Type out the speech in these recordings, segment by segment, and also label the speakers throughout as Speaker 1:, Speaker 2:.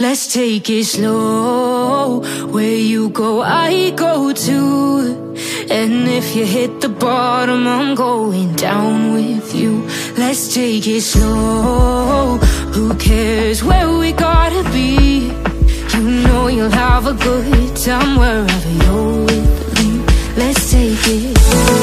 Speaker 1: Let's take it slow. Where you go, I go too. And if you hit the bottom, I'm going down with you. Let's take it slow. Who cares where we gotta be? You know you'll have a good time wherever you're with me. Let's take it. You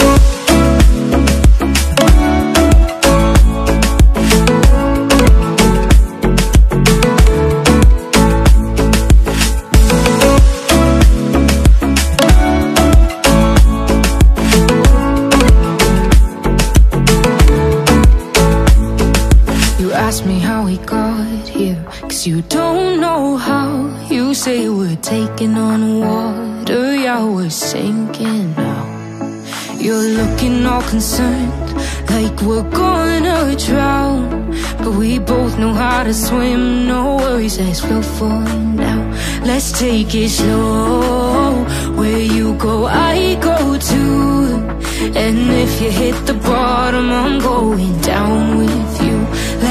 Speaker 1: ask me how we got here. Cause you don't know how You say we're taking on water. Yeah, we're sinking now. You're looking all concerned Like we're gonna drown. But we both know how to swim No worries as we'll find out Let's take it slow. Where you go, I go too. And if you hit the bottom I'm going down with you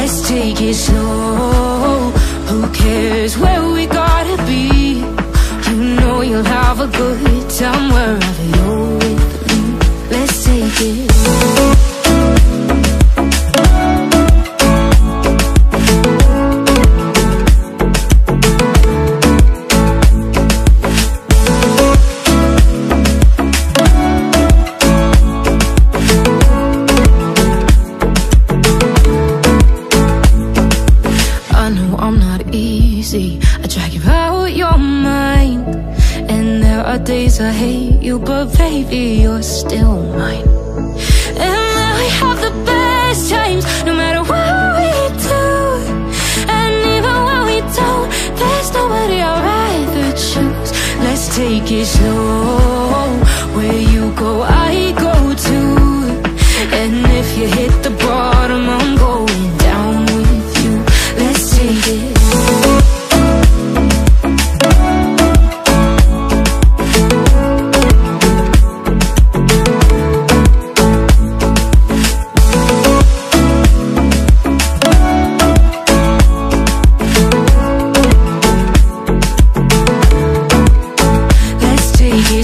Speaker 1: Let's take it slow. Who cares where we gotta be? You know you'll have a good time wherever are days I hate you But baby, you're still mine. And now we have the best times No matter what we do. And even when we don't There's nobody I'd rather choose. Let's take it slow. Where you go, I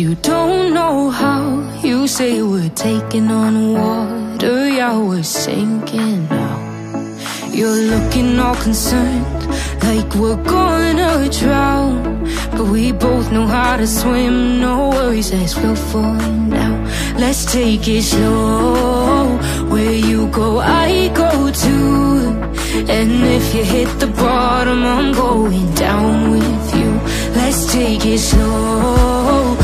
Speaker 1: You don't know how You say we're taking on water. Yeah, we're sinking now. You're looking all concerned Like we're gonna drown. But we both know how to swim No worries as we'll find out Let's take it slow. Where you go, I go too. And if you hit the bottom I'm going down with you. Let's take it slow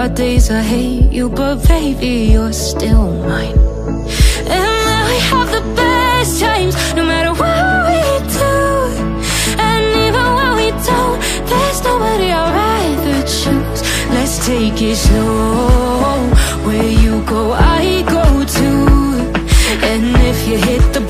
Speaker 1: are days I hate you But baby, you're still mine. And now we have the best times No matter what we do. And even when we don't There's nobody I'd rather choose. Let's take it slow. Where you go, I go too. And if you hit the